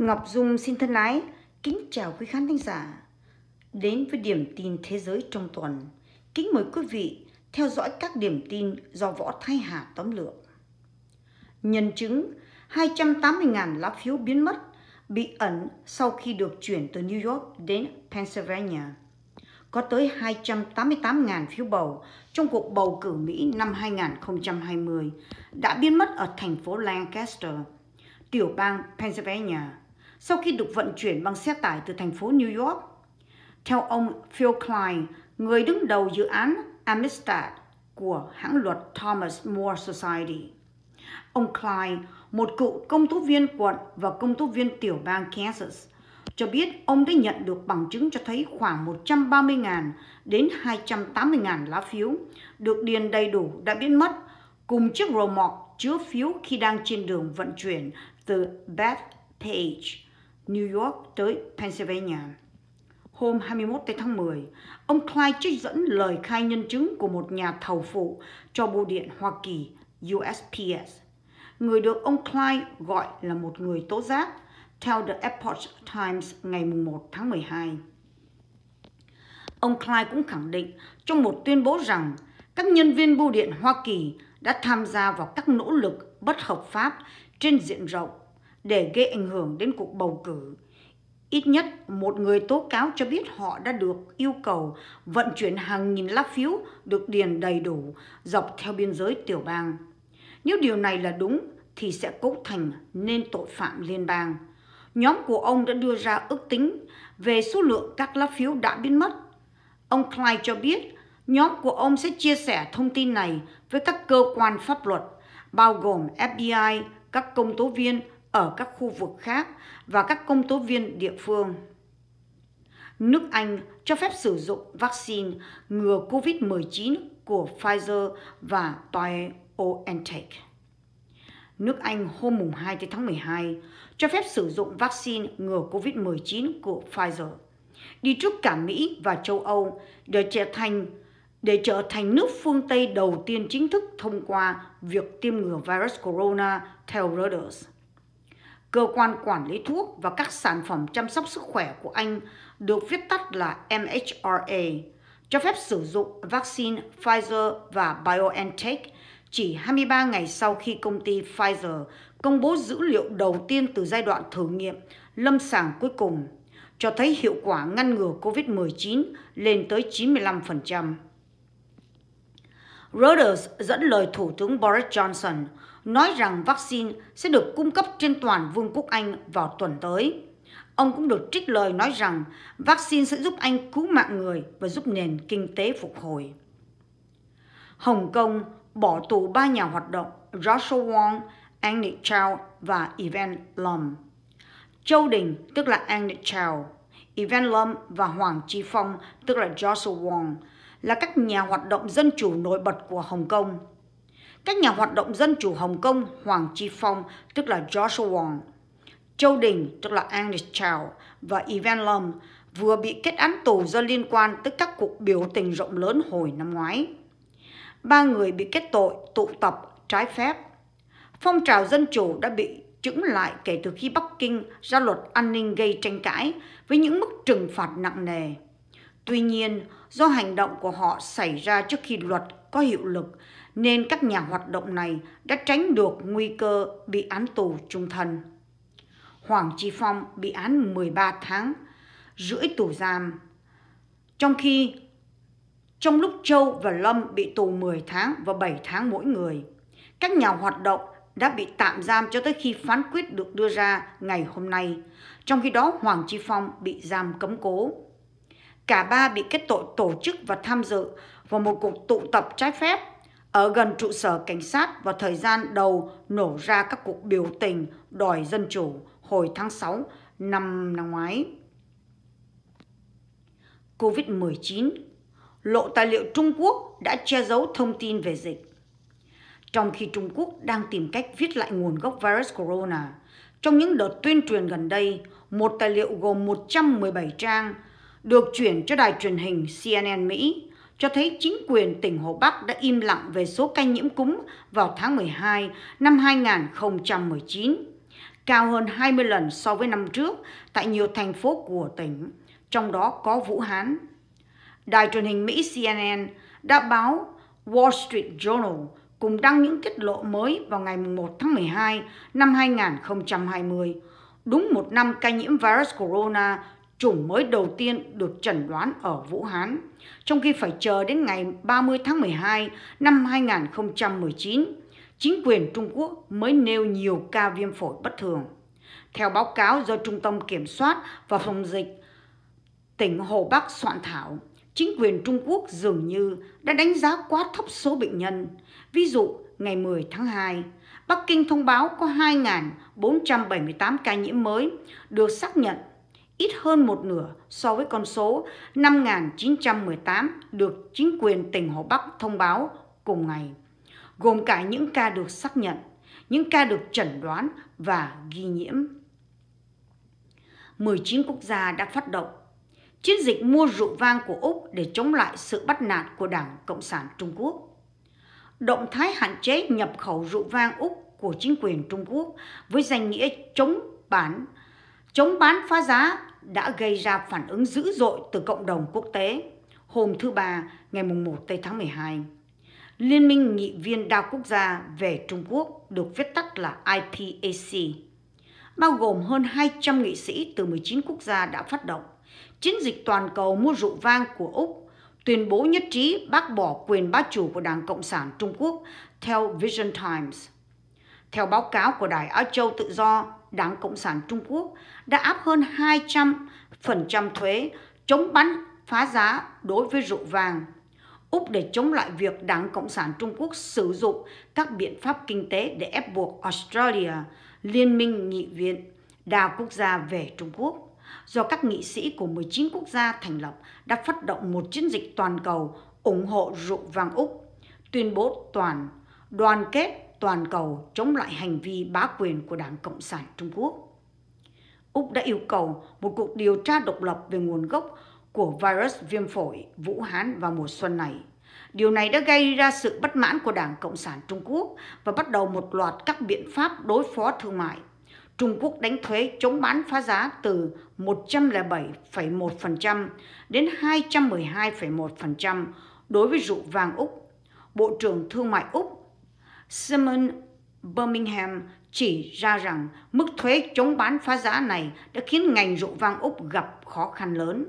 Ngọc Dung xin thân ái, kính chào quý khán thính giả. Đến với điểm tin thế giới trong tuần, kính mời quý vị theo dõi các điểm tin do Võ Thái Hà tóm lược. Nhân chứng 280.000 lá phiếu biến mất bị ẩn sau khi được chuyển từ New York đến Pennsylvania. Có tới 288.000 phiếu bầu trong cuộc bầu cử Mỹ năm 2020 đã biến mất ở thành phố Lancaster, tiểu bang Pennsylvania, sau khi được vận chuyển bằng xe tải từ thành phố New York. Theo ông Phil Klein, người đứng đầu dự án Amistad của hãng luật Thomas More Society. Ông Klein, một cựu công tố viên quận và công tố viên tiểu bang Kansas, cho biết ông đã nhận được bằng chứng cho thấy khoảng 130.000 đến 280.000 lá phiếu được điền đầy đủ đã biến mất cùng chiếc rồ mọc chứa phiếu khi đang trên đường vận chuyển từ Bethpage, New York tới Pennsylvania. Hôm 21 tháng 10, ông Clyde trích dẫn lời khai nhân chứng của một nhà thầu phụ cho bưu điện Hoa Kỳ USPS. Người được ông Clyde gọi là một người tố giác, theo The Epoch Times ngày 1 tháng 12. Ông Clyde cũng khẳng định trong một tuyên bố rằng các nhân viên bưu điện Hoa Kỳ đã tham gia vào các nỗ lực bất hợp pháp trên diện rộng để gây ảnh hưởng đến cuộc bầu cử. Ít nhất một người tố cáo cho biết họ đã được yêu cầu vận chuyển hàng nghìn lá phiếu được điền đầy đủ dọc theo biên giới tiểu bang. Nếu điều này là đúng thì sẽ cấu thành nên tội phạm liên bang. Nhóm của ông đã đưa ra ước tính về số lượng các lá phiếu đã biến mất. Ông Clyde cho biết nhóm của ông sẽ chia sẻ thông tin này với các cơ quan pháp luật, bao gồm FBI, các công tố viên ở các khu vực khác và các công tố viên địa phương. Nước Anh cho phép sử dụng vaccine ngừa COVID-19 của Pfizer và BioNTech. Nước Anh hôm 2 tháng 12 cho phép sử dụng vaccine ngừa COVID-19 của Pfizer, đi trước cả Mỹ và châu Âu để trở thành để trở thành nước phương Tây đầu tiên chính thức thông qua việc tiêm ngừa virus corona theo Reuters. Cơ quan quản lý thuốc và các sản phẩm chăm sóc sức khỏe của Anh được viết tắt là MHRA, cho phép sử dụng vaccine Pfizer và BioNTech chỉ 23 ngày sau khi công ty Pfizer công bố dữ liệu đầu tiên từ giai đoạn thử nghiệm lâm sàng cuối cùng, cho thấy hiệu quả ngăn ngừa COVID-19 lên tới 95%. Reuters dẫn lời Thủ tướng Boris Johnson nói rằng vaccine sẽ được cung cấp trên toàn Vương quốc Anh vào tuần tới. Ông cũng được trích lời nói rằng vaccine sẽ giúp Anh cứu mạng người và giúp nền kinh tế phục hồi. Hồng Kông bỏ tù ba nhà hoạt động Joshua Wong, Annie Chow và Evan Lum. Châu Đình, tức là Annie Chow, Evan Lum và Hoàng Chi Phong, tức là Joshua Wong, là các nhà hoạt động dân chủ nổi bật của Hồng Kông. Các nhà hoạt động dân chủ Hồng Kông Hoàng Chi Phong, tức là Joshua Wong, Châu Đình, tức là Agnes Chow và Ivan Lum vừa bị kết án tù do liên quan tới các cuộc biểu tình rộng lớn hồi năm ngoái. Ba người bị kết tội tụ tập trái phép. Phong trào dân chủ đã bị chững lại kể từ khi Bắc Kinh ra luật an ninh gây tranh cãi với những mức trừng phạt nặng nề. Tuy nhiên, do hành động của họ xảy ra trước khi luật có hiệu lực, nên các nhà hoạt động này đã tránh được nguy cơ bị án tù trung thân. Hoàng Chi Phong bị án 13 tháng, rưỡi tù giam. Trong khi trong lúc Châu và Lâm bị tù 10 tháng và 7 tháng mỗi người, các nhà hoạt động đã bị tạm giam cho tới khi phán quyết được đưa ra ngày hôm nay. Trong khi đó, Hoàng Chi Phong bị giam cấm cố. Cả ba bị kết tội tổ chức và tham dự vào một cuộc tụ tập trái phép ở gần trụ sở cảnh sát vào thời gian đầu nổ ra các cuộc biểu tình đòi dân chủ hồi tháng 6 năm năm ngoái. COVID-19 Lộ tài liệu Trung Quốc đã che giấu thông tin về dịch. Trong khi Trung Quốc đang tìm cách viết lại nguồn gốc virus corona, trong những đợt tuyên truyền gần đây, một tài liệu gồm 117 trang được chuyển cho đài truyền hình CNN Mỹ cho thấy chính quyền tỉnh Hồ Bắc đã im lặng về số ca nhiễm cúm vào tháng 12 năm 2019. cao hơn 20 lần so với năm trước tại nhiều thành phố của tỉnh, trong đó có Vũ Hán. Đài truyền hình Mỹ CNN đã báo Wall Street Journal cùng đăng những tiết lộ mới vào ngày 1 tháng 12 năm 2020, đúng một năm ca nhiễm virus corona chủng mới đầu tiên được chẩn đoán ở Vũ Hán, trong khi phải chờ đến ngày 30 tháng 12 năm 2019, chính quyền Trung Quốc mới nêu nhiều ca viêm phổi bất thường. Theo báo cáo do Trung tâm Kiểm soát và Phòng dịch tỉnh Hồ Bắc soạn thảo, chính quyền Trung Quốc dường như đã đánh giá quá thấp số bệnh nhân. Ví dụ, ngày 10 tháng 2, Bắc Kinh thông báo có 2.478 ca nhiễm mới được xác nhận, ít hơn một nửa so với con số 5.918 được chính quyền tỉnh Hồ Bắc thông báo cùng ngày, gồm cả những ca được xác nhận, những ca được chẩn đoán và ghi nhiễm. 19 quốc gia đã phát động chiến dịch mua rượu vang của Úc để chống lại sự bắt nạt của Đảng Cộng sản Trung Quốc. Động thái hạn chế nhập khẩu rượu vang Úc của chính quyền Trung Quốc với danh nghĩa chống bán, chống bán phá giá đã gây ra phản ứng dữ dội từ cộng đồng quốc tế hôm thứ Ba ngày 1 tây tháng 12. Liên minh nghị viên đa quốc gia về Trung Quốc được viết tắt là IPAC, bao gồm hơn 200 nghị sĩ từ 19 quốc gia đã phát động chiến dịch toàn cầu mua rượu vang của Úc tuyên bố nhất trí bác bỏ quyền bá chủ của Đảng Cộng sản Trung Quốc theo Vision Times. Theo báo cáo của Đài Á Châu Tự Do, Đảng Cộng sản Trung Quốc đã áp hơn 200% thuế chống bán phá giá đối với rượu vàng. Úc để chống lại việc Đảng Cộng sản Trung Quốc sử dụng các biện pháp kinh tế để ép buộc Australia, Liên minh nghị viện đa quốc gia về Trung Quốc do các nghị sĩ của 19 quốc gia thành lập đã phát động một chiến dịch toàn cầu ủng hộ rượu vàng Úc, tuyên bố toàn đoàn kết toàn cầu chống lại hành vi bá quyền của Đảng Cộng sản Trung Quốc. Úc đã yêu cầu một cuộc điều tra độc lập về nguồn gốc của virus viêm phổi Vũ Hán vào mùa xuân này. Điều này đã gây ra sự bất mãn của Đảng Cộng sản Trung Quốc và bắt đầu một loạt các biện pháp đối phó thương mại Trung Quốc đánh thuế chống bán phá giá từ 107,1% đến 212,1% đối với rượu vàng Úc. Bộ trưởng Thương mại Úc Simon Birmingham chỉ ra rằng mức thuế chống bán phá giá này đã khiến ngành rượu vang Úc gặp khó khăn lớn.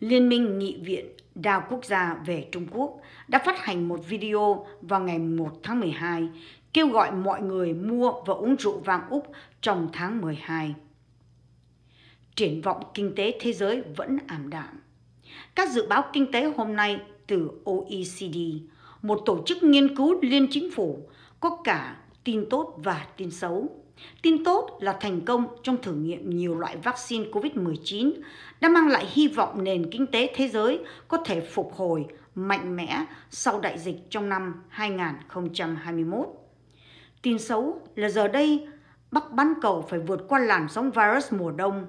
Liên minh Nghị viện đa quốc gia về Trung Quốc đã phát hành một video vào ngày 1 tháng 12 kêu gọi mọi người mua và uống rượu vang Úc trong tháng 12. Triển vọng kinh tế thế giới vẫn ảm đạm. Các dự báo kinh tế hôm nay từ OECD, một tổ chức nghiên cứu liên chính phủ, có cả tin tốt và tin xấu. Tin tốt là thành công trong thử nghiệm nhiều loại vaccine COVID-19 đã mang lại hy vọng nền kinh tế thế giới có thể phục hồi mạnh mẽ sau đại dịch trong năm 2021. Tin xấu là giờ đây Bắc bán cầu phải vượt qua làn sóng virus mùa đông.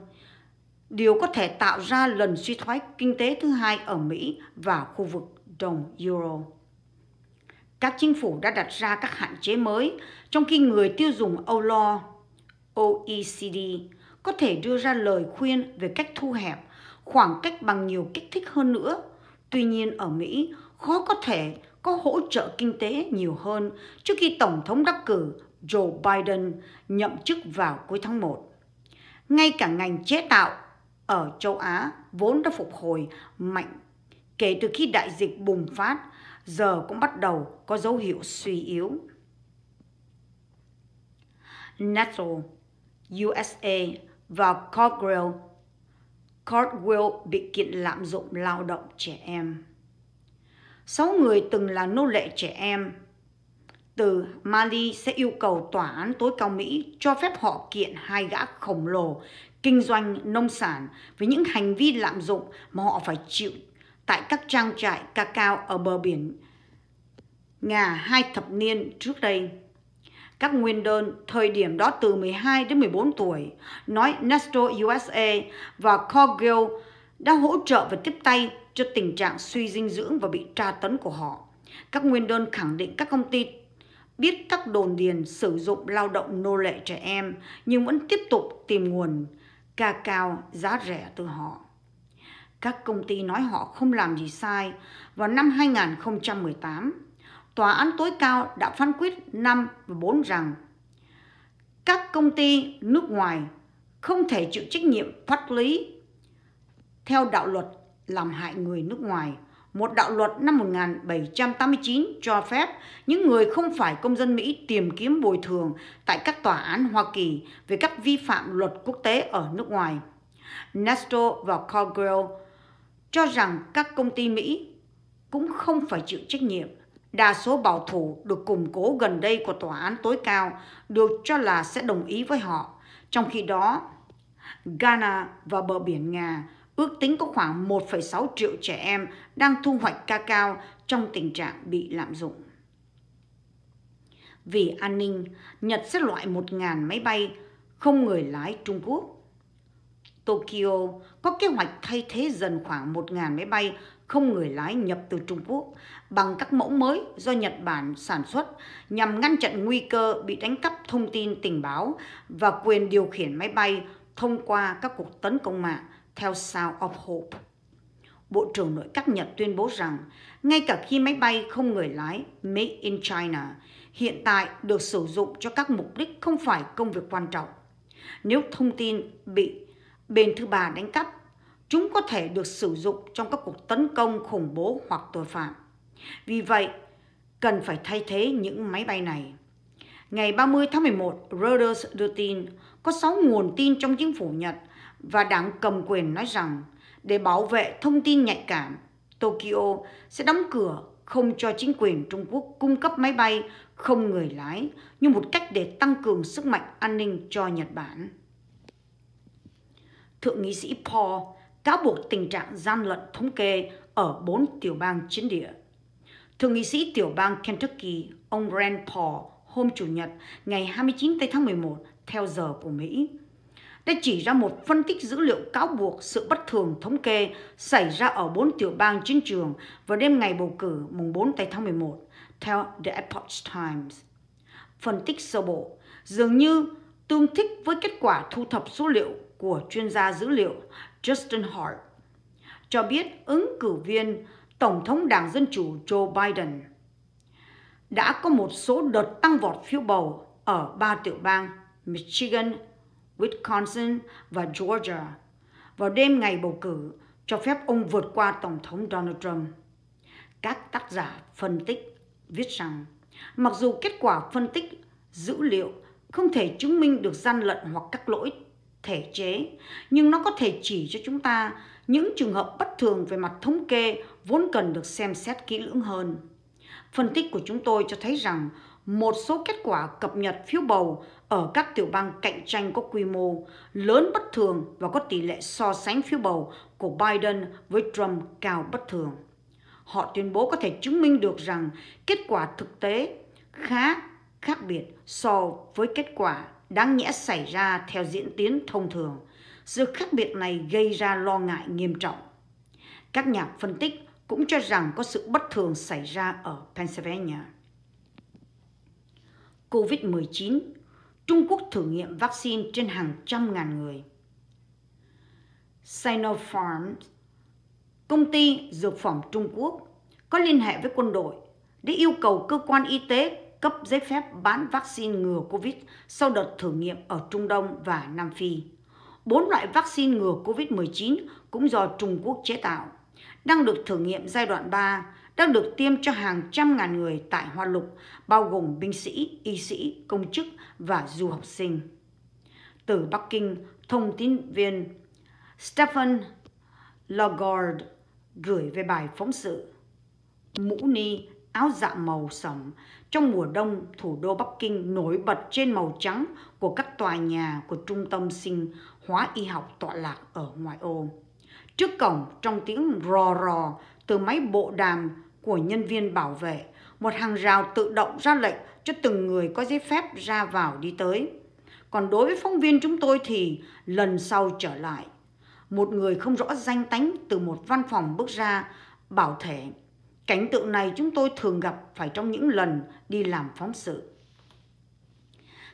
Điều có thể tạo ra lần suy thoái kinh tế thứ hai ở Mỹ và khu vực đồng Euro. Các chính phủ đã đặt ra các hạn chế mới, trong khi người tiêu dùng Âu lo, OECD có thể đưa ra lời khuyên về cách thu hẹp khoảng cách bằng nhiều kích thích hơn nữa. Tuy nhiên ở Mỹ, khó có thể có hỗ trợ kinh tế nhiều hơn trước khi Tổng thống đắc cử Joe Biden nhậm chức vào cuối tháng 1. Ngay cả ngành chế tạo ở châu Á vốn đã phục hồi mạnh kể từ khi đại dịch bùng phát, giờ cũng bắt đầu có dấu hiệu suy yếu. NATO, USA và Cordwell, Cordwell bị kiện lạm dụng lao động trẻ em. Sáu người từng là nô lệ trẻ em từ Mali sẽ yêu cầu tòa án tối cao Mỹ cho phép họ kiện hai gã khổng lồ kinh doanh nông sản với những hành vi lạm dụng mà họ phải chịu tại các trang trại cacao ở bờ biển Nga, hai thập niên trước đây. Các nguyên đơn thời điểm đó từ 12 đến 14 tuổi, nói Nestor USA và Cargill đã hỗ trợ và tiếp tay cho tình trạng suy dinh dưỡng và bị tra tấn của họ. Các nguyên đơn khẳng định các công ty biết các đồn điền sử dụng lao động nô lệ trẻ em nhưng vẫn tiếp tục tìm nguồn ca cao giá rẻ từ họ. Các công ty nói họ không làm gì sai. Vào năm 2018, Tòa án tối cao đã phán quyết 5 và 4 rằng các công ty nước ngoài không thể chịu trách nhiệm pháp lý theo đạo luật làm hại người nước ngoài. Một đạo luật năm 1789 cho phép những người không phải công dân Mỹ tìm kiếm bồi thường tại các tòa án Hoa Kỳ về các vi phạm luật quốc tế ở nước ngoài. Nestor và Cargill cho rằng các công ty Mỹ cũng không phải chịu trách nhiệm. Đa số bảo thủ được củng cố gần đây của tòa án tối cao được cho là sẽ đồng ý với họ. Trong khi đó, Ghana và bờ biển Nga ước tính có khoảng 1,6 triệu trẻ em đang thu hoạch ca cao trong tình trạng bị lạm dụng. Vì an ninh, Nhật sẽ loại 1.000 máy bay không người lái Trung Quốc. Tokyo, có kế hoạch thay thế dần khoảng 1.000 máy bay không người lái nhập từ Trung Quốc bằng các mẫu mới do Nhật Bản sản xuất nhằm ngăn chặn nguy cơ bị đánh cắp thông tin tình báo và quyền điều khiển máy bay thông qua các cuộc tấn công mạng theo Sound of Hope. Bộ trưởng Nội các Nhật tuyên bố rằng, ngay cả khi máy bay không người lái Made in China hiện tại được sử dụng cho các mục đích không phải công việc quan trọng. Nếu thông tin bị bên thứ ba đánh cắp, chúng có thể được sử dụng trong các cuộc tấn công khủng bố hoặc tội phạm. Vì vậy, cần phải thay thế những máy bay này. Ngày 30 tháng 11, Reuters đưa tin có 6 nguồn tin trong chính phủ Nhật và đảng cầm quyền nói rằng để bảo vệ thông tin nhạy cảm, Tokyo sẽ đóng cửa không cho chính quyền Trung Quốc cung cấp máy bay không người lái như một cách để tăng cường sức mạnh an ninh cho Nhật Bản. Thượng nghị sĩ Paul cáo buộc tình trạng gian lận thống kê ở bốn tiểu bang chiến địa. Thượng nghị sĩ tiểu bang Kentucky, ông Rand Paul, hôm Chủ nhật ngày 29 tháng 11 theo giờ của Mỹ, đã chỉ ra một phân tích dữ liệu cáo buộc sự bất thường thống kê xảy ra ở bốn tiểu bang chiến trường vào đêm ngày bầu cử mùng 4 tháng 11, theo The Epoch Times. Phân tích sơ bộ dường như tương thích với kết quả thu thập số liệu của chuyên gia dữ liệu Justin Hart, cho biết ứng cử viên Tổng thống Đảng Dân Chủ Joe Biden đã có một số đợt tăng vọt phiếu bầu ở ba tiểu bang Michigan, Wisconsin và Georgia vào đêm ngày bầu cử cho phép ông vượt qua Tổng thống Donald Trump. Các tác giả phân tích viết rằng mặc dù kết quả phân tích dữ liệu không thể chứng minh được gian lận hoặc các lỗi thể chế, nhưng nó có thể chỉ cho chúng ta những trường hợp bất thường về mặt thống kê vốn cần được xem xét kỹ lưỡng hơn. Phân tích của chúng tôi cho thấy rằng một số kết quả cập nhật phiếu bầu ở các tiểu bang cạnh tranh có quy mô lớn bất thường và có tỷ lệ so sánh phiếu bầu của Biden với Trump cao bất thường. Họ tuyên bố có thể chứng minh được rằng kết quả thực tế khá khác biệt so với kết quả đáng nhẽ xảy ra theo diễn tiến thông thường. Sự khác biệt này gây ra lo ngại nghiêm trọng. Các nhà phân tích cũng cho rằng có sự bất thường xảy ra ở Pennsylvania. COVID-19, Trung Quốc thử nghiệm vaccine trên hàng trăm ngàn người. Sinopharm, công ty dược phẩm Trung Quốc, có liên hệ với quân đội để yêu cầu cơ quan y tế cấp giấy phép bán vaccine ngừa COVID sau đợt thử nghiệm ở Trung Đông và Nam Phi. Bốn loại vaccine ngừa COVID-19 cũng do Trung Quốc chế tạo, đang được thử nghiệm giai đoạn 3 đang được tiêm cho hàng trăm ngàn người tại Hoa Lục, bao gồm binh sĩ, y sĩ, công chức và du học sinh. Từ Bắc Kinh, thông tin viên Stephen Lagarde gửi về bài phóng sự Mũ ni áo dạ màu sẫm trong mùa đông thủ đô Bắc Kinh nổi bật trên màu trắng của các tòa nhà của trung tâm sinh hóa y học tọa lạc ở ngoại ô. Trước cổng trong tiếng rò rò từ máy bộ đàm của nhân viên bảo vệ, một hàng rào tự động ra lệnh cho từng người có giấy phép ra vào đi tới. Còn đối với phóng viên chúng tôi thì lần sau trở lại. Một người không rõ danh tánh từ một văn phòng bước ra bảo thể Cảnh tượng này chúng tôi thường gặp phải trong những lần đi làm phóng sự.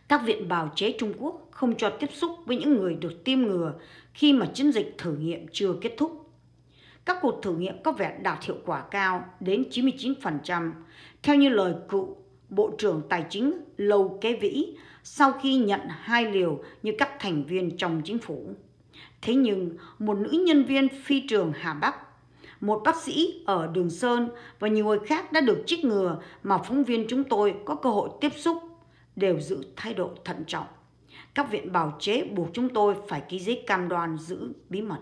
Các viện bào chế Trung Quốc không cho tiếp xúc với những người được tiêm ngừa khi mà chiến dịch thử nghiệm chưa kết thúc. Các cuộc thử nghiệm có vẻ đạt hiệu quả cao đến 99%, theo như lời cựu Bộ trưởng Tài chính Lâu Kế Vĩ sau khi nhận hai liều như các thành viên trong chính phủ. Thế nhưng, một nữ nhân viên phi trường Hà Bắc, một bác sĩ ở Đường Sơn và nhiều người khác đã được trích ngừa mà phóng viên chúng tôi có cơ hội tiếp xúc đều giữ thái độ thận trọng. Các viện bào chế buộc chúng tôi phải ký giấy cam đoan giữ bí mật.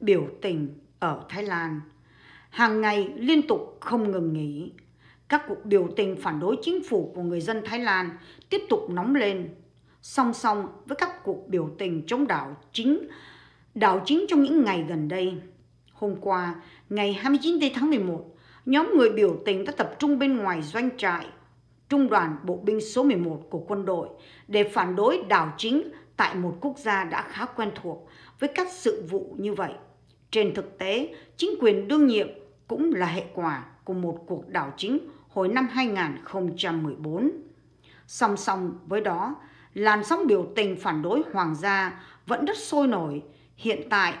Biểu tình ở Thái Lan hàng ngày liên tục không ngừng nghỉ. Các cuộc biểu tình phản đối chính phủ của người dân Thái Lan tiếp tục nóng lên, song song với các cuộc biểu tình chống đảo chính đảo chính trong những ngày gần đây. Hôm qua, ngày 29 tháng 11, nhóm người biểu tình đã tập trung bên ngoài doanh trại Trung đoàn Bộ binh số 11 của quân đội để phản đối đảo chính tại một quốc gia đã khá quen thuộc với các sự vụ như vậy. Trên thực tế, chính quyền đương nhiệm cũng là hệ quả của một cuộc đảo chính hồi năm 2014. Song song với đó, làn sóng biểu tình phản đối hoàng gia vẫn rất sôi nổi hiện tại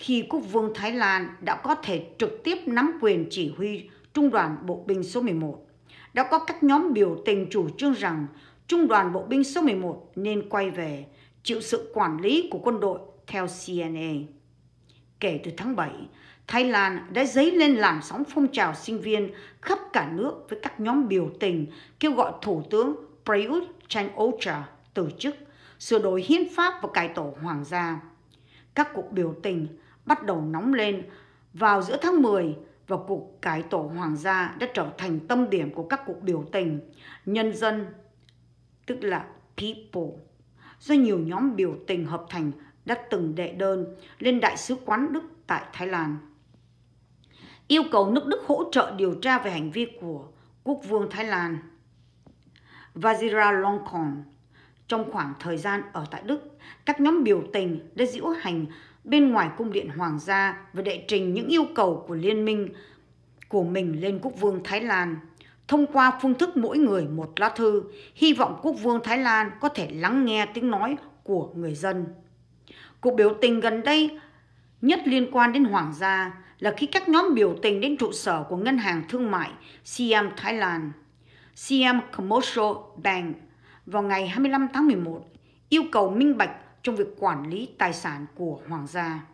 khi quốc vương Thái Lan đã có thể trực tiếp nắm quyền chỉ huy Trung đoàn Bộ binh số 11 đã có các nhóm biểu tình chủ trương rằng Trung đoàn Bộ binh số 11 nên quay về chịu sự quản lý của quân đội theo CNA. Kể từ tháng 7, Thái Lan đã dấy lên làn sóng phong trào sinh viên khắp cả nước với các nhóm biểu tình kêu gọi Thủ tướng Prayut Chan-ocha từ chức, sửa đổi hiến pháp và cải tổ hoàng gia. Các cuộc biểu tình bắt đầu nóng lên vào giữa tháng 10 và cuộc cải tổ hoàng gia đã trở thành tâm điểm của các cuộc biểu tình nhân dân, tức là people, do nhiều nhóm biểu tình hợp thành đã từng đệ đơn lên Đại sứ quán Đức tại Thái Lan. Yêu cầu nước Đức hỗ trợ điều tra về hành vi của quốc vương Thái Lan Vajira Longkorn. Trong khoảng thời gian ở tại Đức, các nhóm biểu tình đã diễu hành bên ngoài cung điện hoàng gia và đệ trình những yêu cầu của liên minh của mình lên quốc vương Thái Lan thông qua phương thức mỗi người một lá thư, hy vọng quốc vương Thái Lan có thể lắng nghe tiếng nói của người dân. Cuộc biểu tình gần đây nhất liên quan đến hoàng gia là khi các nhóm biểu tình đến trụ sở của ngân hàng thương mại Siam Thái Lan, Siam Commercial Bank vào ngày 25 tháng 11 yêu cầu minh bạch trong việc quản lý tài sản của hoàng gia.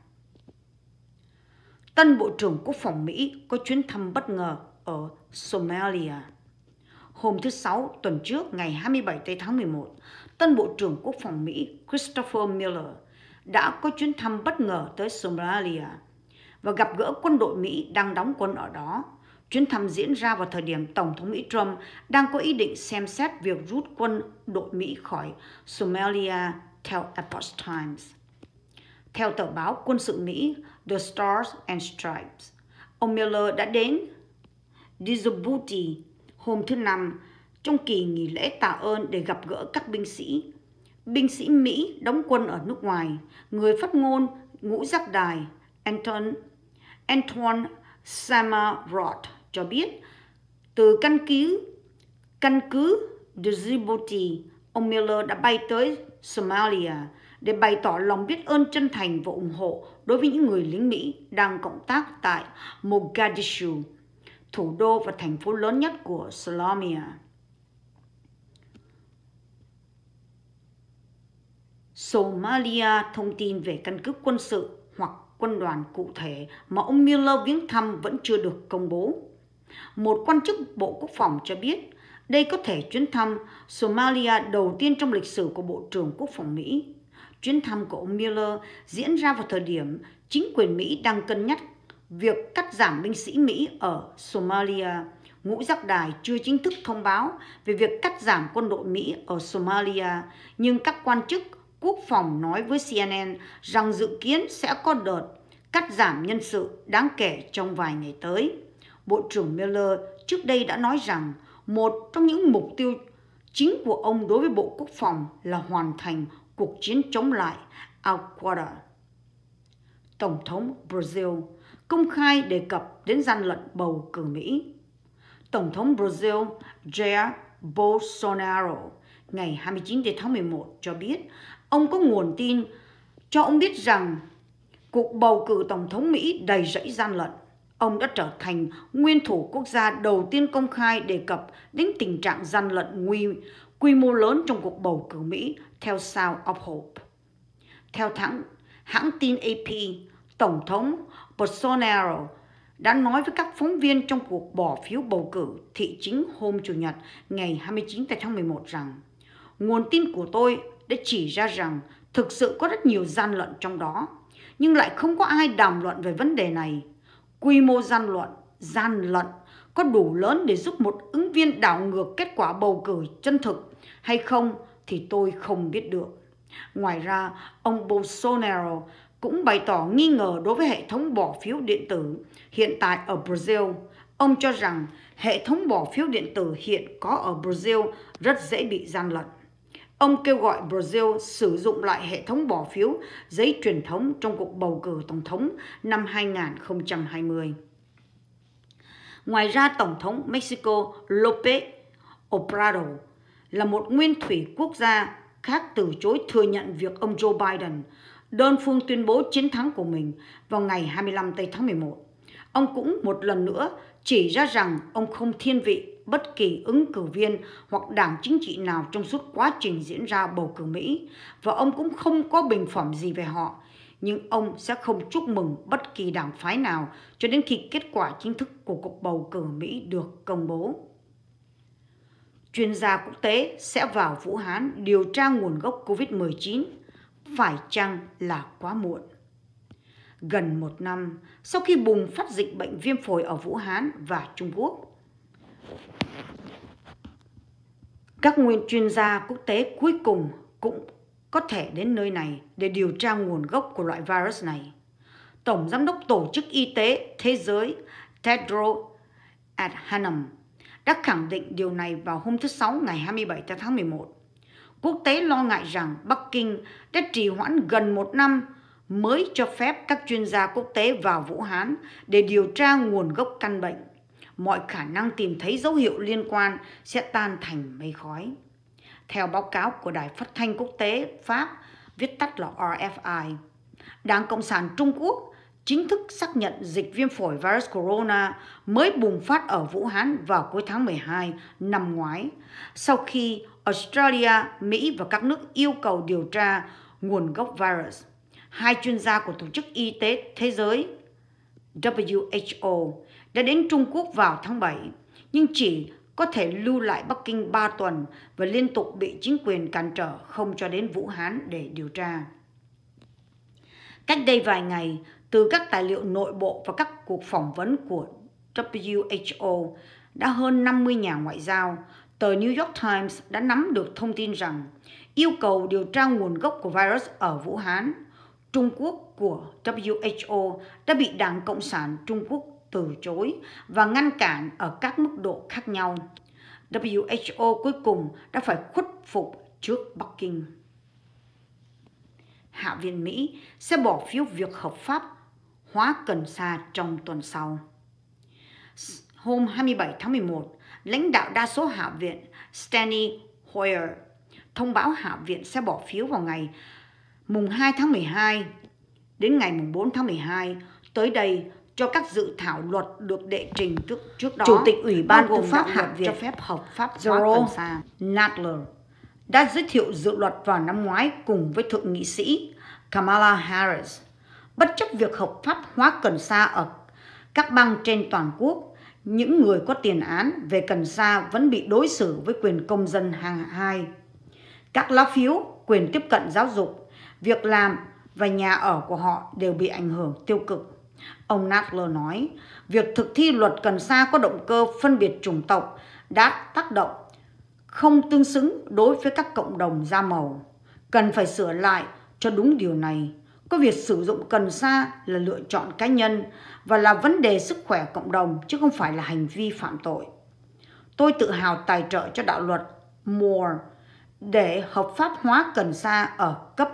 Tân Bộ trưởng Quốc phòng Mỹ có chuyến thăm bất ngờ ở Somalia. Hôm thứ Sáu tuần trước ngày 27 tháng 11, Tân Bộ trưởng Quốc phòng Mỹ Christopher Miller đã có chuyến thăm bất ngờ tới Somalia và gặp gỡ quân đội Mỹ đang đóng quân ở đó. Chuyến thăm diễn ra vào thời điểm Tổng thống Mỹ Trump đang có ý định xem xét việc rút quân đội Mỹ khỏi Somalia theo Epoch Times. Theo tờ báo quân sự Mỹ The Stars and Stripes, ông Miller đã đến Djibouti hôm thứ Năm trong kỳ nghỉ lễ tạ ơn để gặp gỡ các binh sĩ. Binh sĩ Mỹ đóng quân ở nước ngoài, người phát ngôn ngũ giác đài Anton, Antoine Samarot cho biết từ căn cứ căn cứ Djibouti, ông Miller đã bay tới Somalia để bày tỏ lòng biết ơn chân thành và ủng hộ đối với những người lính Mỹ đang cộng tác tại Mogadishu, thủ đô và thành phố lớn nhất của Somalia. Somalia thông tin về căn cứ quân sự hoặc quân đoàn cụ thể mà ông Miller viếng thăm vẫn chưa được công bố. Một quan chức Bộ Quốc phòng cho biết đây có thể chuyến thăm Somalia đầu tiên trong lịch sử của Bộ trưởng Quốc phòng Mỹ. Chuyến thăm của ông Miller diễn ra vào thời điểm chính quyền Mỹ đang cân nhắc việc cắt giảm binh sĩ Mỹ ở Somalia. Ngũ giác đài chưa chính thức thông báo về việc cắt giảm quân đội Mỹ ở Somalia, nhưng các quan chức quốc phòng nói với CNN rằng dự kiến sẽ có đợt cắt giảm nhân sự đáng kể trong vài ngày tới. Bộ trưởng Miller trước đây đã nói rằng một trong những mục tiêu chính của ông đối với Bộ Quốc phòng là hoàn thành cuộc chiến chống lại Al-Qaeda. Tổng thống Brazil công khai đề cập đến gian lận bầu cử Mỹ. Tổng thống Brazil Jair Bolsonaro ngày 29 tháng 11 cho biết ông có nguồn tin cho ông biết rằng cuộc bầu cử Tổng thống Mỹ đầy rẫy gian lận. Ông đã trở thành nguyên thủ quốc gia đầu tiên công khai đề cập đến tình trạng gian lận nguy quy mô lớn trong cuộc bầu cử Mỹ theo South of Hope. Theo thẳng, hãng tin AP, Tổng thống Bolsonaro đã nói với các phóng viên trong cuộc bỏ phiếu bầu cử thị chính hôm Chủ nhật ngày 29 tháng 11 rằng nguồn tin của tôi đã chỉ ra rằng thực sự có rất nhiều gian lận trong đó, nhưng lại không có ai đàm luận về vấn đề này. Quy mô gian luận, gian lận có đủ lớn để giúp một ứng viên đảo ngược kết quả bầu cử chân thực hay không thì tôi không biết được. Ngoài ra, ông Bolsonaro cũng bày tỏ nghi ngờ đối với hệ thống bỏ phiếu điện tử hiện tại ở Brazil. Ông cho rằng hệ thống bỏ phiếu điện tử hiện có ở Brazil rất dễ bị gian lận. Ông kêu gọi Brazil sử dụng lại hệ thống bỏ phiếu giấy truyền thống trong cuộc bầu cử tổng thống năm 2020. Ngoài ra, Tổng thống Mexico López Obrador là một nguyên thủy quốc gia khác từ chối thừa nhận việc ông Joe Biden đơn phương tuyên bố chiến thắng của mình vào ngày 25 tây tháng 11. Ông cũng một lần nữa chỉ ra rằng ông không thiên vị bất kỳ ứng cử viên hoặc đảng chính trị nào trong suốt quá trình diễn ra bầu cử Mỹ và ông cũng không có bình phẩm gì về họ. Nhưng ông sẽ không chúc mừng bất kỳ đảng phái nào cho đến khi kết quả chính thức của cuộc bầu cử Mỹ được công bố. Chuyên gia quốc tế sẽ vào Vũ Hán điều tra nguồn gốc COVID-19 phải chăng là quá muộn. Gần một năm sau khi bùng phát dịch bệnh viêm phổi ở Vũ Hán và Trung Quốc, các nguyên chuyên gia quốc tế cuối cùng cũng có thể đến nơi này để điều tra nguồn gốc của loại virus này. Tổng Giám đốc Tổ chức Y tế Thế giới Tedros Adhanom đã khẳng định điều này vào hôm thứ Sáu ngày 27 tháng 11. Quốc tế lo ngại rằng Bắc Kinh đã trì hoãn gần một năm mới cho phép các chuyên gia quốc tế vào Vũ Hán để điều tra nguồn gốc căn bệnh. Mọi khả năng tìm thấy dấu hiệu liên quan sẽ tan thành mây khói. Theo báo cáo của Đài Phát thanh Quốc tế Pháp, viết tắt là RFI, Đảng Cộng sản Trung Quốc chính thức xác nhận dịch viêm phổi virus corona mới bùng phát ở Vũ Hán vào cuối tháng 12 năm ngoái, sau khi Australia, Mỹ và các nước yêu cầu điều tra nguồn gốc virus. Hai chuyên gia của Tổ chức Y tế Thế giới WHO đã đến Trung Quốc vào tháng 7, nhưng chỉ có thể lưu lại Bắc Kinh 3 tuần và liên tục bị chính quyền cản trở không cho đến Vũ Hán để điều tra. Cách đây vài ngày, từ các tài liệu nội bộ và các cuộc phỏng vấn của WHO đã hơn 50 nhà ngoại giao, tờ New York Times đã nắm được thông tin rằng yêu cầu điều tra nguồn gốc của virus ở Vũ Hán, Trung Quốc của WHO đã bị Đảng Cộng sản Trung Quốc từ chối và ngăn cản ở các mức độ khác nhau. WHO cuối cùng đã phải khuất phục trước Bắc Kinh. Hạ viện Mỹ sẽ bỏ phiếu việc hợp pháp hóa cần sa trong tuần sau. Hôm 27 tháng 11, lãnh đạo đa số Hạ viện Steny Hoyer thông báo Hạ viện sẽ bỏ phiếu vào ngày mùng 2 tháng 12 đến ngày mùng 4 tháng 12 tới đây cho các dự thảo luật được đệ trình trước trước đó. Chủ tịch Ủy ban Tư pháp Hạ viện cho phép hợp pháp sa Nadler đã giới thiệu dự luật vào năm ngoái cùng với Thượng nghị sĩ Kamala Harris. Bất chấp việc hợp pháp hóa cần sa ở các bang trên toàn quốc, những người có tiền án về cần sa vẫn bị đối xử với quyền công dân hàng hai. Các lá phiếu, quyền tiếp cận giáo dục, việc làm và nhà ở của họ đều bị ảnh hưởng tiêu cực. Ông Nadler nói, việc thực thi luật cần sa có động cơ phân biệt chủng tộc đã tác động không tương xứng đối với các cộng đồng da màu. Cần phải sửa lại cho đúng điều này. Có việc sử dụng cần sa là lựa chọn cá nhân và là vấn đề sức khỏe cộng đồng chứ không phải là hành vi phạm tội. Tôi tự hào tài trợ cho đạo luật Moore để hợp pháp hóa cần sa ở cấp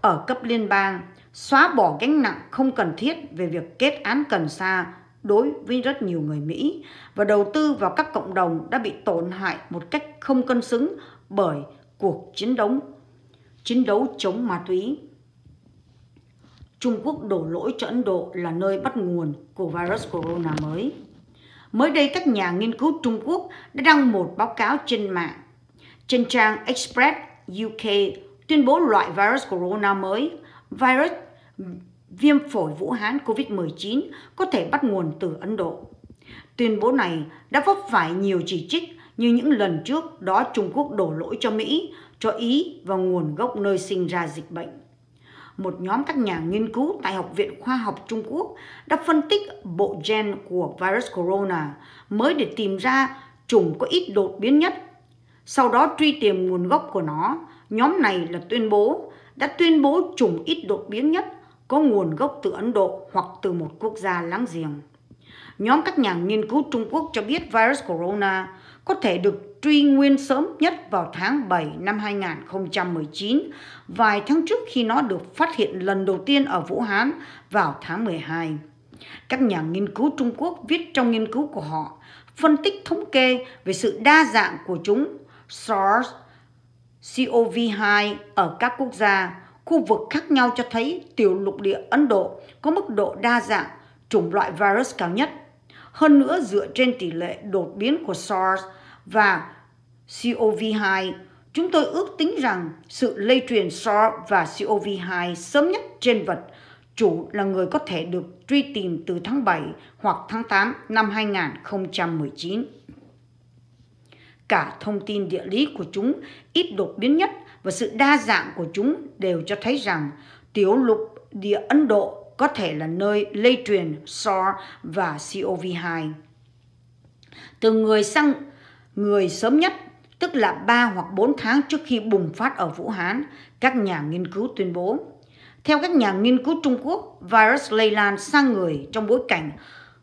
ở cấp liên bang, xóa bỏ gánh nặng không cần thiết về việc kết án cần sa đối với rất nhiều người Mỹ và đầu tư vào các cộng đồng đã bị tổn hại một cách không cân xứng bởi cuộc chiến đấu chiến đấu chống ma túy. Trung Quốc đổ lỗi cho Ấn Độ là nơi bắt nguồn của virus corona mới. Mới đây, các nhà nghiên cứu Trung Quốc đã đăng một báo cáo trên mạng. Trên trang Express UK tuyên bố loại virus corona mới, virus viêm phổi Vũ Hán COVID-19 có thể bắt nguồn từ Ấn Độ. Tuyên bố này đã vấp phải nhiều chỉ trích như những lần trước đó Trung Quốc đổ lỗi cho Mỹ, cho Ý và nguồn gốc nơi sinh ra dịch bệnh. Một nhóm các nhà nghiên cứu tại Học viện Khoa học Trung Quốc đã phân tích bộ gen của virus corona mới để tìm ra chủng có ít đột biến nhất. Sau đó truy tìm nguồn gốc của nó, nhóm này là tuyên bố đã tuyên bố chủng ít đột biến nhất có nguồn gốc từ Ấn Độ hoặc từ một quốc gia láng giềng. Nhóm các nhà nghiên cứu Trung Quốc cho biết virus corona có thể được truy nguyên sớm nhất vào tháng 7 năm 2019, vài tháng trước khi nó được phát hiện lần đầu tiên ở Vũ Hán vào tháng 12. Các nhà nghiên cứu Trung Quốc viết trong nghiên cứu của họ phân tích thống kê về sự đa dạng của chúng SARS, CoV-2 ở các quốc gia, khu vực khác nhau cho thấy tiểu lục địa Ấn Độ có mức độ đa dạng chủng loại virus cao nhất. Hơn nữa dựa trên tỷ lệ đột biến của SARS và CoV-2, chúng tôi ước tính rằng sự lây truyền SARS và CoV-2 sớm nhất trên vật chủ là người có thể được truy tìm từ tháng 7 hoặc tháng 8 năm 2019. Cả thông tin địa lý của chúng ít đột biến nhất và sự đa dạng của chúng đều cho thấy rằng tiểu lục địa Ấn Độ có thể là nơi lây truyền SARS và CoV-2. Từ người sang người sớm nhất, tức là 3 hoặc 4 tháng trước khi bùng phát ở Vũ Hán, các nhà nghiên cứu tuyên bố. Theo các nhà nghiên cứu Trung Quốc, virus lây lan sang người trong bối cảnh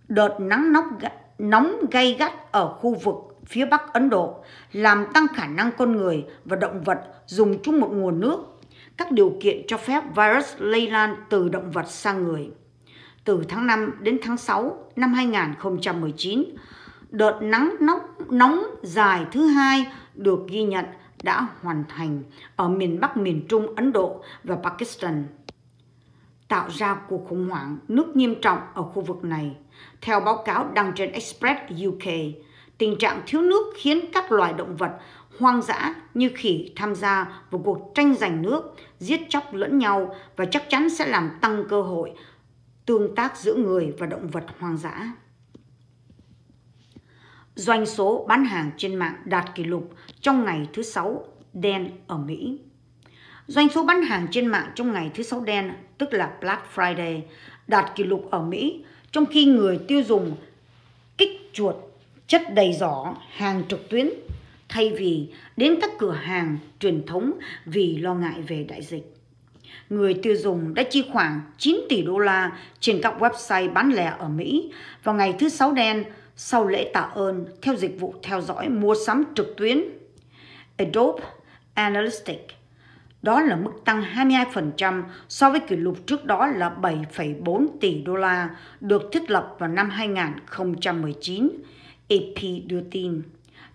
đợt nắng nóng, nóng gay gắt ở khu vực phía Bắc Ấn Độ, làm tăng khả năng con người và động vật dùng chung một nguồn nước, các điều kiện cho phép virus lây lan từ động vật sang người. Từ tháng 5 đến tháng 6 năm 2019, đợt nắng nóng, nóng dài thứ hai được ghi nhận đã hoàn thành ở miền Bắc miền Trung Ấn Độ và Pakistan tạo ra cuộc khủng hoảng nước nghiêm trọng ở khu vực này. Theo báo cáo đăng trên Express UK, tình trạng thiếu nước khiến các loài động vật hoang dã như khỉ tham gia vào cuộc tranh giành nước, giết chóc lẫn nhau và chắc chắn sẽ làm tăng cơ hội tương tác giữa người và động vật hoang dã. Doanh số bán hàng trên mạng đạt kỷ lục trong ngày thứ sáu đen ở Mỹ. Doanh số bán hàng trên mạng trong ngày thứ sáu đen, tức là Black Friday, đạt kỷ lục ở Mỹ, trong khi người tiêu dùng kích chuột chất đầy giỏ hàng trực tuyến thay vì đến các cửa hàng truyền thống vì lo ngại về đại dịch. Người tiêu dùng đã chi khoảng 9 tỷ đô la trên các website bán lẻ ở Mỹ vào ngày thứ sáu đen sau lễ tạ ơn theo dịch vụ theo dõi mua sắm trực tuyến Adobe Analytics. Đó là mức tăng 22% so với kỷ lục trước đó là 7,4 tỷ đô la được thiết lập vào năm 2019, AP đưa tin.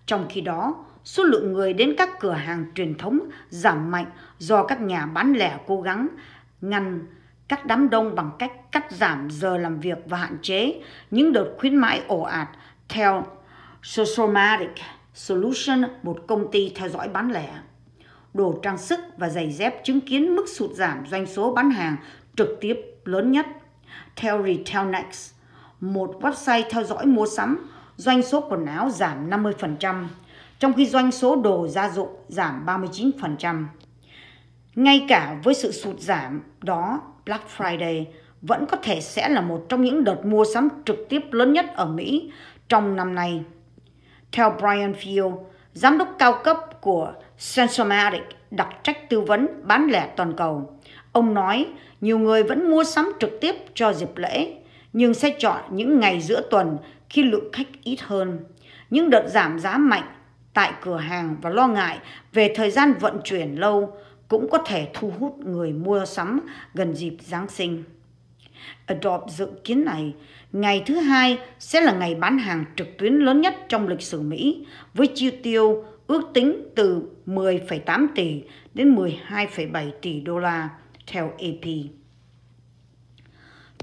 Trong khi đó, số lượng người đến các cửa hàng truyền thống giảm mạnh do các nhà bán lẻ cố gắng ngăn các đám đông bằng cách cắt giảm giờ làm việc và hạn chế những đợt khuyến mãi ồ ạt theo Sosomatic Solution, một công ty theo dõi bán lẻ. Đồ trang sức và giày dép chứng kiến mức sụt giảm doanh số bán hàng trực tiếp lớn nhất. Theo retailnext một website theo dõi mua sắm, doanh số quần áo giảm 50%, trong khi doanh số đồ gia dụng giảm 39%. Ngay cả với sự sụt giảm đó, Black Friday vẫn có thể sẽ là một trong những đợt mua sắm trực tiếp lớn nhất ở Mỹ trong năm nay. Theo Brian Field, giám đốc cao cấp của Sensomatic đặc trách tư vấn bán lẻ toàn cầu, ông nói nhiều người vẫn mua sắm trực tiếp cho dịp lễ, nhưng sẽ chọn những ngày giữa tuần khi lượng khách ít hơn. Những đợt giảm giá mạnh tại cửa hàng và lo ngại về thời gian vận chuyển lâu cũng có thể thu hút người mua sắm gần dịp Giáng sinh. Adobe dự kiến này, ngày thứ hai sẽ là ngày bán hàng trực tuyến lớn nhất trong lịch sử Mỹ, với chi tiêu ước tính từ 10,8 tỷ đến 12,7 tỷ đô la, theo AP.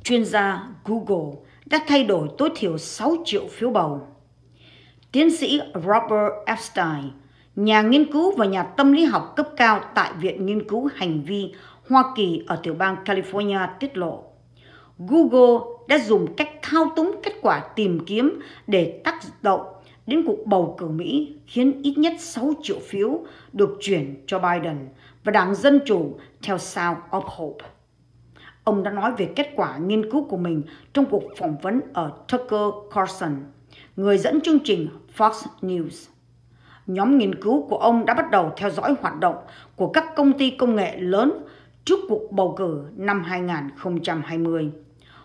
Chuyên gia Google đã thay đổi tối thiểu 6 triệu phiếu bầu. Tiến sĩ Robert Epstein, nhà nghiên cứu và nhà tâm lý học cấp cao tại Viện Nghiên cứu Hành vi Hoa Kỳ ở tiểu bang California tiết lộ, Google đã dùng cách thao túng kết quả tìm kiếm để tác động đến cuộc bầu cử Mỹ khiến ít nhất 6 triệu phiếu được chuyển cho Biden và Đảng Dân Chủ theo South of Hope. Ông đã nói về kết quả nghiên cứu của mình trong cuộc phỏng vấn ở Tucker Carlson, người dẫn chương trình Fox News. Nhóm nghiên cứu của ông đã bắt đầu theo dõi hoạt động của các công ty công nghệ lớn trước cuộc bầu cử năm 2020.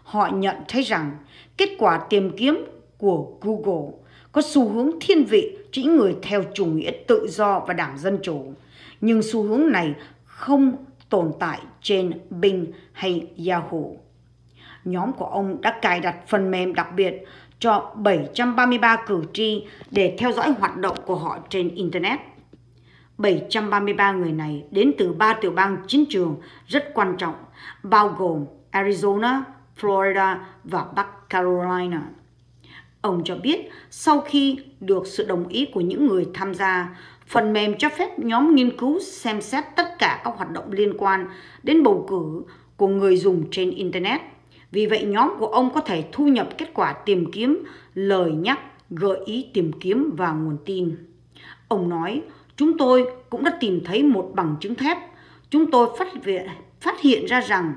Họ nhận thấy rằng kết quả tìm kiếm của Google có xu hướng thiên vị cho những người theo chủ nghĩa tự do và đảng Dân Chủ. Nhưng xu hướng này không tồn tại trên Bing hay Yahoo. Nhóm của ông đã cài đặt phần mềm đặc biệt cho 733 cử tri để theo dõi hoạt động của họ trên Internet. 733 người này đến từ ba tiểu bang chiến trường rất quan trọng, bao gồm Arizona, Florida và Bắc Carolina. Ông cho biết sau khi được sự đồng ý của những người tham gia, phần mềm cho phép nhóm nghiên cứu xem xét tất cả các hoạt động liên quan đến bầu cử của người dùng trên Internet. Vì vậy nhóm của ông có thể thu nhập kết quả tìm kiếm, lời nhắc, gợi ý tìm kiếm và nguồn tin. Ông nói, chúng tôi cũng đã tìm thấy một bằng chứng thép. Chúng tôi phát, phát hiện ra rằng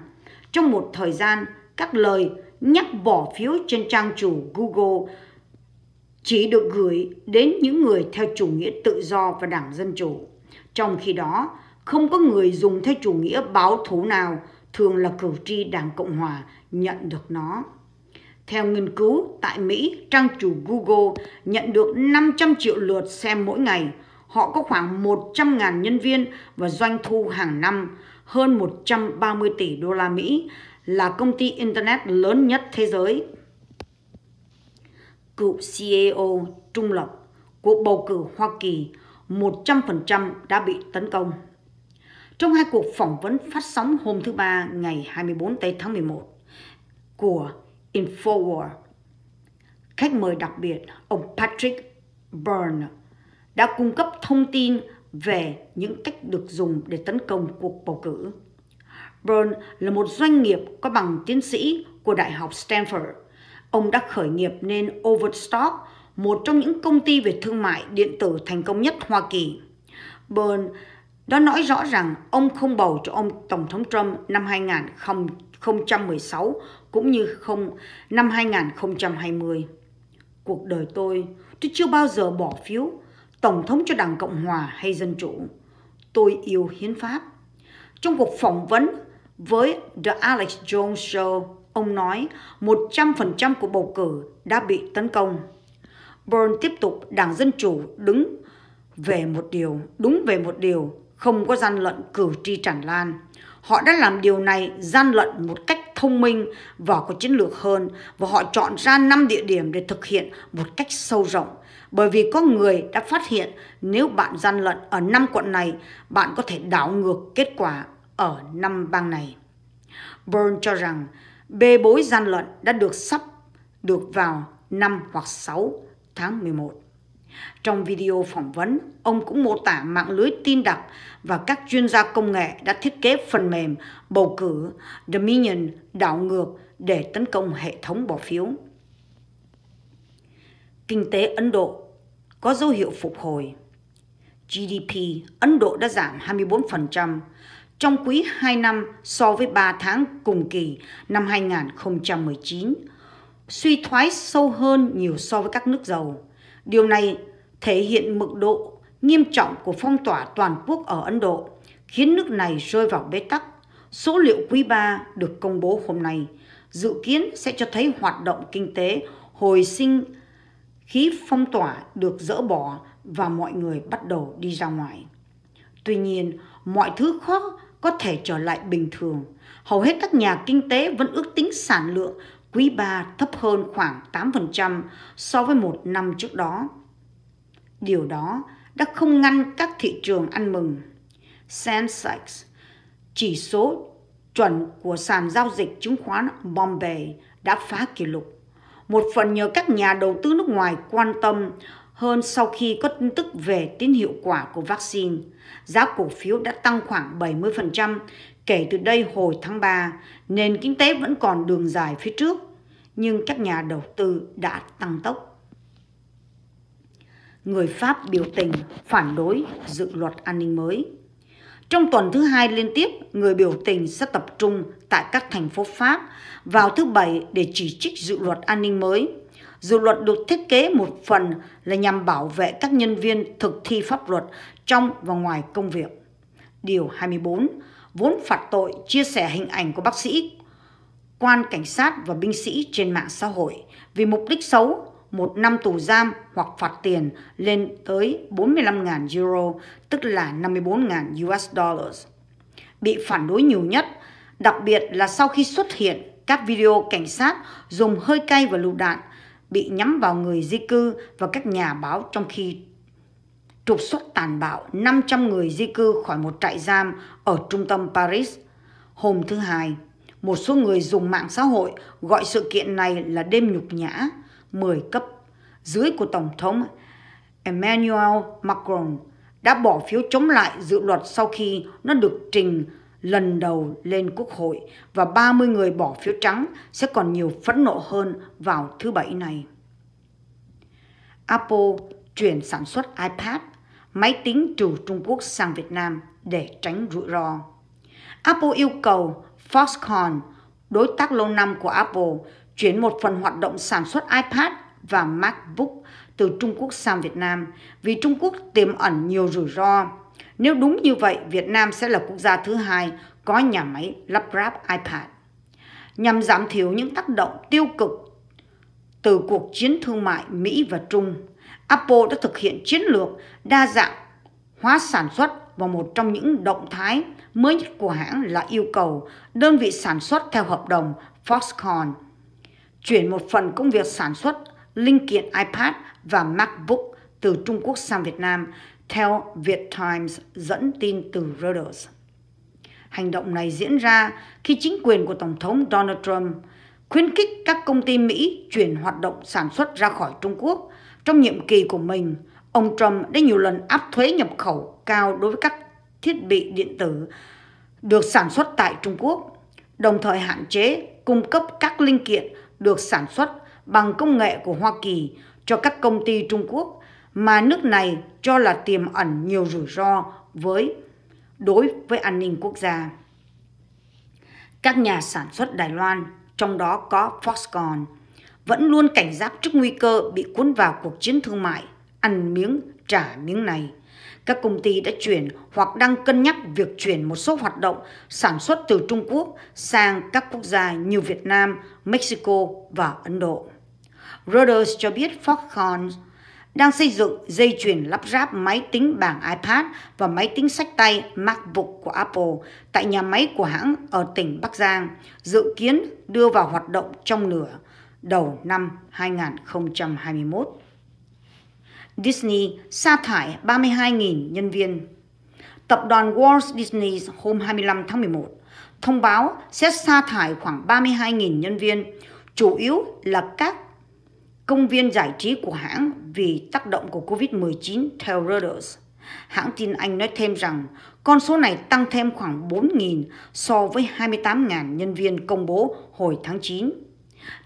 trong một thời gian các lời nhắc bỏ phiếu trên trang chủ Google chỉ được gửi đến những người theo chủ nghĩa tự do và đảng Dân Chủ. Trong khi đó, không có người dùng theo chủ nghĩa báo thù nào, thường là cử tri đảng Cộng Hòa, nhận được nó. Theo nghiên cứu, tại Mỹ, trang chủ Google nhận được 500 triệu lượt xem mỗi ngày. Họ có khoảng 100.000 nhân viên và doanh thu hàng năm hơn 130 tỷ đô la Mỹ, là công ty Internet lớn nhất thế giới. Cựu CEO trung lập của bầu cử Hoa Kỳ 100% đã bị tấn công. Trong hai cuộc phỏng vấn phát sóng hôm thứ Ba ngày 24 tây tháng 11 của Infowars, khách mời đặc biệt ông Patrick Byrne đã cung cấp thông tin về những cách được dùng để tấn công cuộc bầu cử. Byrne là một doanh nghiệp có bằng tiến sĩ của Đại học Stanford. Ông đã khởi nghiệp nên Overstock, một trong những công ty về thương mại điện tử thành công nhất Hoa Kỳ. Bern đã nói rõ rằng ông không bầu cho ông Tổng thống Trump năm 2016 cũng như không năm 2020. Cuộc đời tôi, tôi chưa bao giờ bỏ phiếu Tổng thống cho Đảng Cộng Hòa hay Dân Chủ. Tôi yêu hiến pháp. Trong cuộc phỏng vấn với The Alex Jones Show, ông nói 100% của bầu cử đã bị tấn công. Byrne tiếp tục Đảng Dân Chủ đứng về một điều, đúng về một điều, không có gian lận cử tri tràn lan. Họ đã làm điều này gian lận một cách thông minh và có chiến lược hơn và họ chọn ra 5 địa điểm để thực hiện một cách sâu rộng. Bởi vì có người đã phát hiện nếu bạn gian lận ở 5 quận này, bạn có thể đảo ngược kết quả ở năm bang này. Byrne cho rằng bê bối gian lận đã được sắp được vào năm hoặc 6 tháng 11. Trong video phỏng vấn, ông cũng mô tả mạng lưới tin đặc và các chuyên gia công nghệ đã thiết kế phần mềm bầu cử Dominion đảo ngược để tấn công hệ thống bỏ phiếu. Kinh tế Ấn Độ có dấu hiệu phục hồi. GDP Ấn Độ đã giảm 24%, trong quý 2 năm so với 3 tháng cùng kỳ năm 2019, suy thoái sâu hơn nhiều so với các nước giàu. Điều này thể hiện mức độ nghiêm trọng của phong tỏa toàn quốc ở Ấn Độ, khiến nước này rơi vào bế tắc. Số liệu quý 3 được công bố hôm nay dự kiến sẽ cho thấy hoạt động kinh tế hồi sinh khí phong tỏa được dỡ bỏ và mọi người bắt đầu đi ra ngoài. Tuy nhiên, mọi thứ khó có thể trở lại bình thường. Hầu hết các nhà kinh tế vẫn ước tính sản lượng quý 3 thấp hơn khoảng 8% so với một năm trước đó. Điều đó đã không ngăn các thị trường ăn mừng. Sensex, chỉ số chuẩn của sàn giao dịch chứng khoán Bombay đã phá kỷ lục. Một phần nhờ các nhà đầu tư nước ngoài quan tâm hơn sau khi có tin tức về tính hiệu quả của vaccine. Giá cổ phiếu đã tăng khoảng 70% kể từ đây hồi tháng 3, nền kinh tế vẫn còn đường dài phía trước, nhưng các nhà đầu tư đã tăng tốc. Người Pháp biểu tình phản đối dự luật an ninh mới. Trong tuần thứ hai liên tiếp, người biểu tình sẽ tập trung tại các thành phố Pháp vào thứ Bảy để chỉ trích dự luật an ninh mới. Dự luật được thiết kế một phần là nhằm bảo vệ các nhân viên thực thi pháp luật trong và ngoài công việc. Điều 24 vốn phạt tội chia sẻ hình ảnh của bác sĩ, quan cảnh sát và binh sĩ trên mạng xã hội vì mục đích xấu một năm tù giam hoặc phạt tiền lên tới 45.000 euro, tức là 54.000 US dollars. Bị phản đối nhiều nhất, đặc biệt là sau khi xuất hiện các video cảnh sát dùng hơi cay và lựu đạn bị nhắm vào người di cư và các nhà báo trong khi trục xuất tàn bạo 500 người di cư khỏi một trại giam ở trung tâm Paris. Hôm thứ Hai, một số người dùng mạng xã hội gọi sự kiện này là đêm nhục nhã 10 cấp dưới của Tổng thống Emmanuel Macron đã bỏ phiếu chống lại dự luật sau khi nó được trình lần đầu lên Quốc hội và 30 người bỏ phiếu trắng sẽ còn nhiều phẫn nộ hơn vào thứ Bảy này. Apple chuyển sản xuất iPad, máy tính từ Trung Quốc sang Việt Nam để tránh rủi ro. Apple yêu cầu Foxconn, đối tác lâu năm của Apple, chuyển một phần hoạt động sản xuất iPad và MacBook từ Trung Quốc sang Việt Nam vì Trung Quốc tiềm ẩn nhiều rủi ro. Nếu đúng như vậy, Việt Nam sẽ là quốc gia thứ hai có nhà máy lắp ráp iPad. Nhằm giảm thiểu những tác động tiêu cực từ cuộc chiến thương mại Mỹ và Trung, Apple đã thực hiện chiến lược đa dạng hóa sản xuất và một trong những động thái mới nhất của hãng là yêu cầu đơn vị sản xuất theo hợp đồng Foxconn chuyển một phần công việc sản xuất linh kiện iPad và MacBook từ Trung Quốc sang Việt Nam, theo Việt Times dẫn tin từ Reuters. Hành động này diễn ra khi chính quyền của Tổng thống Donald Trump khuyến khích các công ty Mỹ chuyển hoạt động sản xuất ra khỏi Trung Quốc. Trong nhiệm kỳ của mình, ông Trump đã nhiều lần áp thuế nhập khẩu cao đối với các thiết bị điện tử được sản xuất tại Trung Quốc, đồng thời hạn chế cung cấp các linh kiện được sản xuất bằng công nghệ của Hoa Kỳ cho các công ty Trung Quốc mà nước này cho là tiềm ẩn nhiều rủi ro với đối với an ninh quốc gia. Các nhà sản xuất Đài Loan, trong đó có Foxconn, vẫn luôn cảnh giác trước nguy cơ bị cuốn vào cuộc chiến thương mại, ăn miếng trả miếng này. Các công ty đã chuyển hoặc đang cân nhắc việc chuyển một số hoạt động sản xuất từ Trung Quốc sang các quốc gia như Việt Nam, Mexico và Ấn Độ. Reuters cho biết Foxconn đang xây dựng dây chuyền lắp ráp máy tính bảng iPad và máy tính sách tay MacBook của Apple tại nhà máy của hãng ở tỉnh Bắc Giang, dự kiến đưa vào hoạt động trong nửa đầu năm 2021. Disney sa thải 32.000 nhân viên. Tập đoàn Walt Disney hôm 25 tháng 11 thông báo sẽ sa thải khoảng 32.000 nhân viên, chủ yếu là các công viên giải trí của hãng vì tác động của Covid-19 theo Reuters. Hãng tin Anh nói thêm rằng con số này tăng thêm khoảng 4.000 so với 28.000 nhân viên công bố hồi tháng 9.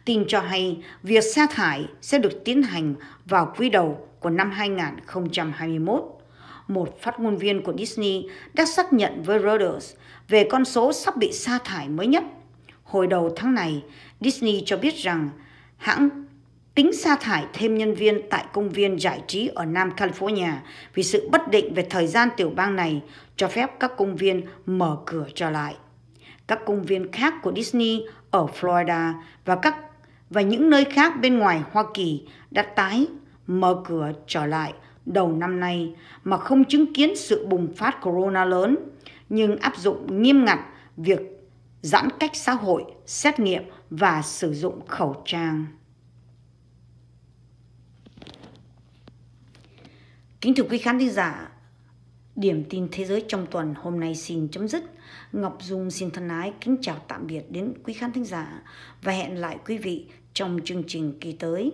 Tin cho hay việc sa thải sẽ được tiến hành vào quý đầu của năm 2021. Một phát ngôn viên của Disney đã xác nhận với Reuters về con số sắp bị sa thải mới nhất. Hồi đầu tháng này, Disney cho biết rằng hãng tính sa thải thêm nhân viên tại công viên giải trí ở Nam California vì sự bất định về thời gian tiểu bang này cho phép các công viên mở cửa trở lại. Các công viên khác của Disney ở Florida và các và những nơi khác bên ngoài Hoa Kỳ đã tái mở cửa trở lại đầu năm nay mà không chứng kiến sự bùng phát corona lớn, nhưng áp dụng nghiêm ngặt việc giãn cách xã hội, xét nghiệm và sử dụng khẩu trang. Kính thưa quý khán thính giả, điểm tin thế giới trong tuần hôm nay xin chấm dứt. Ngọc Dung xin thân ái kính chào tạm biệt đến quý khán thính giả và hẹn lại quý vị trong chương trình kỳ tới.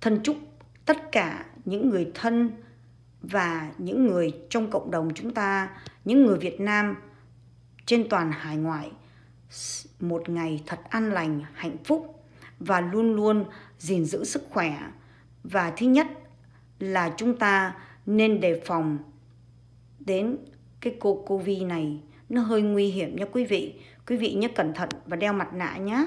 Thân chúc tất cả những người thân và những người trong cộng đồng chúng ta, những người Việt Nam trên toàn hải ngoại một ngày thật an lành, hạnh phúc và luôn luôn gìn giữ sức khỏe. Và thứ nhất là chúng ta nên đề phòng đến cái cô Covid này nó hơi nguy hiểm nha quý vị. Quý vị nhớ cẩn thận và đeo mặt nạ nhé.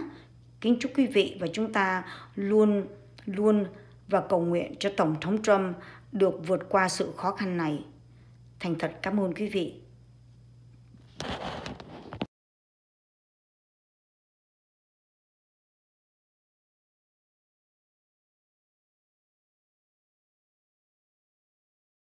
Kính chúc quý vị và chúng ta luôn luôn và cầu nguyện cho Tổng thống Trump được vượt qua sự khó khăn này. Thành thật cảm ơn quý vị.